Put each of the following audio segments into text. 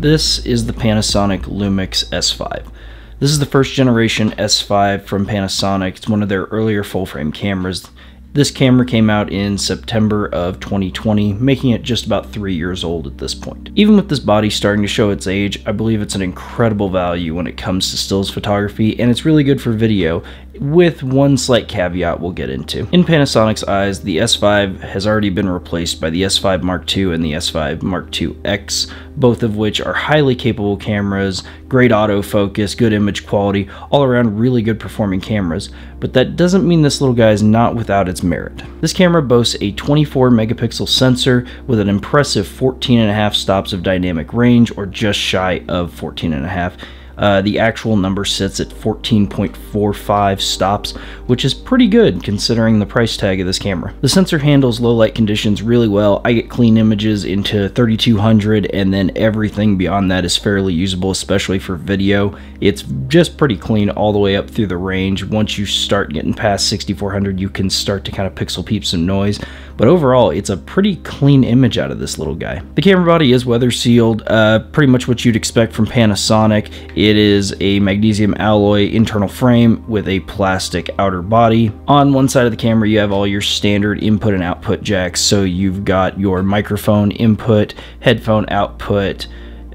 This is the Panasonic Lumix S5. This is the first generation S5 from Panasonic. It's one of their earlier full frame cameras. This camera came out in September of 2020, making it just about three years old at this point. Even with this body starting to show its age, I believe it's an incredible value when it comes to stills photography, and it's really good for video, with one slight caveat we'll get into. In Panasonic's eyes, the S5 has already been replaced by the S5 Mark II and the S5 Mark II X, both of which are highly capable cameras, great autofocus, good image quality, all around really good performing cameras, but that doesn't mean this little guy is not without its merit. This camera boasts a 24 megapixel sensor with an impressive 14 and a half stops of dynamic range or just shy of 14 and a half uh, the actual number sits at 14.45 stops, which is pretty good considering the price tag of this camera. The sensor handles low light conditions really well. I get clean images into 3200 and then everything beyond that is fairly usable, especially for video. It's just pretty clean all the way up through the range. Once you start getting past 6400, you can start to kind of pixel peep some noise but overall it's a pretty clean image out of this little guy. The camera body is weather sealed, uh, pretty much what you'd expect from Panasonic. It is a magnesium alloy internal frame with a plastic outer body. On one side of the camera you have all your standard input and output jacks, so you've got your microphone input, headphone output,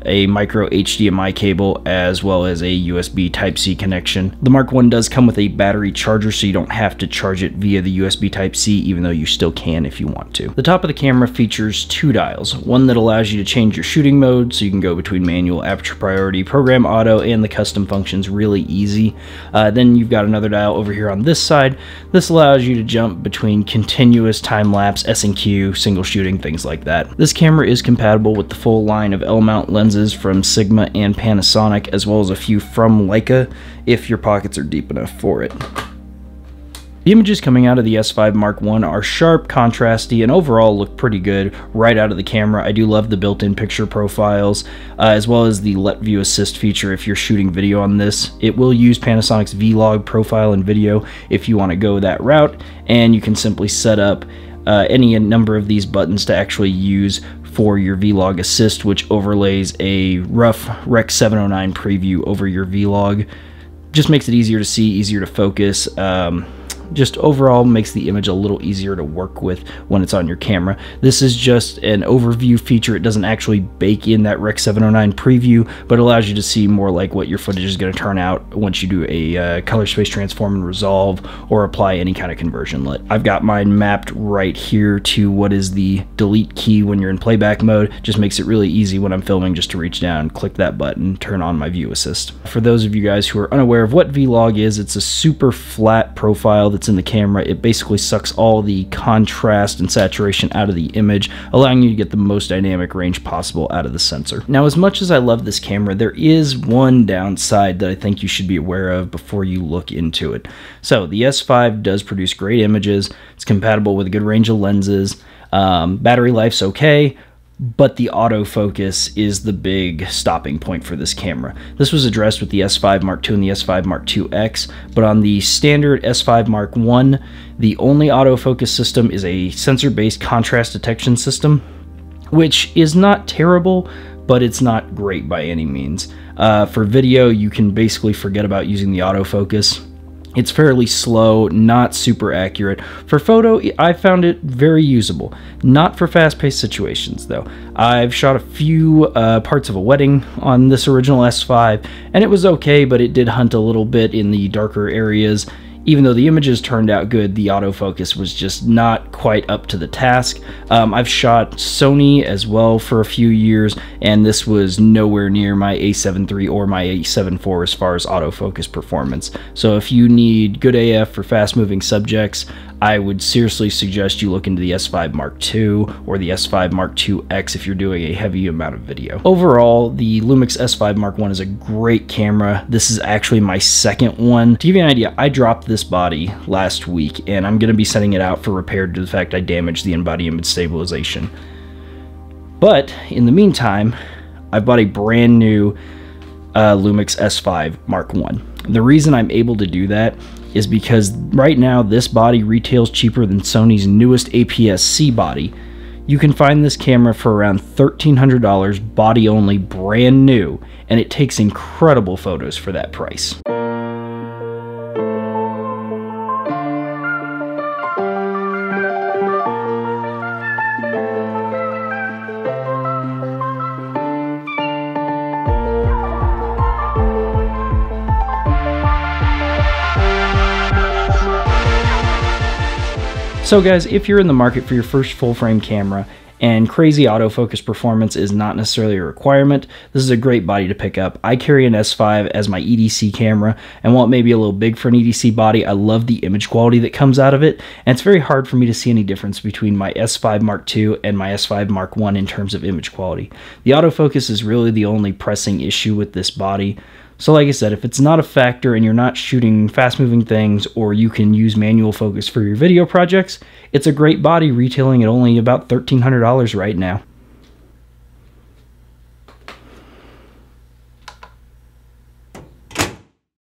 a micro HDMI cable as well as a USB Type-C connection. The Mark 1 does come with a battery charger so you don't have to charge it via the USB Type-C even though you still can if you want to. The top of the camera features two dials, one that allows you to change your shooting mode so you can go between manual, aperture priority, program auto, and the custom functions really easy. Uh, then you've got another dial over here on this side. This allows you to jump between continuous time-lapse, S&Q, single shooting, things like that. This camera is compatible with the full line of L-mount lenses lenses from Sigma and Panasonic, as well as a few from Leica if your pockets are deep enough for it. The images coming out of the S5 Mark I are sharp, contrasty, and overall look pretty good right out of the camera. I do love the built-in picture profiles, uh, as well as the LUT View Assist feature if you're shooting video on this. It will use Panasonic's V-Log profile and video if you want to go that route, and you can simply set up uh, any number of these buttons to actually use for your V-Log Assist, which overlays a rough Rec 709 preview over your V-Log. Just makes it easier to see, easier to focus. Um, just overall makes the image a little easier to work with when it's on your camera. This is just an overview feature. It doesn't actually bake in that Rec 709 preview, but allows you to see more like what your footage is going to turn out once you do a uh, color space transform and resolve or apply any kind of conversion LUT. I've got mine mapped right here to what is the delete key when you're in playback mode. Just makes it really easy when I'm filming just to reach down, click that button, turn on my view assist. For those of you guys who are unaware of what V-Log is, it's a super flat profile that's in the camera, it basically sucks all the contrast and saturation out of the image, allowing you to get the most dynamic range possible out of the sensor. Now, as much as I love this camera, there is one downside that I think you should be aware of before you look into it. So, the S5 does produce great images, it's compatible with a good range of lenses, um, battery life's okay, but the autofocus is the big stopping point for this camera. This was addressed with the S5 Mark II and the S5 Mark II X, but on the standard S5 Mark I, the only autofocus system is a sensor-based contrast detection system, which is not terrible, but it's not great by any means. Uh, for video, you can basically forget about using the autofocus it's fairly slow, not super accurate. For photo, I found it very usable. Not for fast-paced situations, though. I've shot a few uh, parts of a wedding on this original S5, and it was okay, but it did hunt a little bit in the darker areas even though the images turned out good, the autofocus was just not quite up to the task. Um, I've shot Sony as well for a few years, and this was nowhere near my a7 III or my a7 IV as far as autofocus performance. So if you need good AF for fast-moving subjects, I would seriously suggest you look into the S5 Mark II or the S5 Mark IIX if you're doing a heavy amount of video. Overall, the Lumix S5 Mark I is a great camera. This is actually my second one. To give you an idea, I dropped this body last week and I'm going to be sending it out for repair due to the fact I damaged the in-body image stabilization. But in the meantime, I bought a brand new uh, Lumix S5 Mark I. The reason I'm able to do that is because right now this body retails cheaper than Sony's newest APS-C body. You can find this camera for around $1,300 body only, brand new, and it takes incredible photos for that price. So guys, if you're in the market for your first full frame camera and crazy autofocus performance is not necessarily a requirement, this is a great body to pick up. I carry an S5 as my EDC camera, and while it may be a little big for an EDC body, I love the image quality that comes out of it, and it's very hard for me to see any difference between my S5 Mark II and my S5 Mark I in terms of image quality. The autofocus is really the only pressing issue with this body, so like I said, if it's not a factor and you're not shooting fast moving things or you can use manual focus for your video projects, it's a great body retailing at only about $1,300 right now.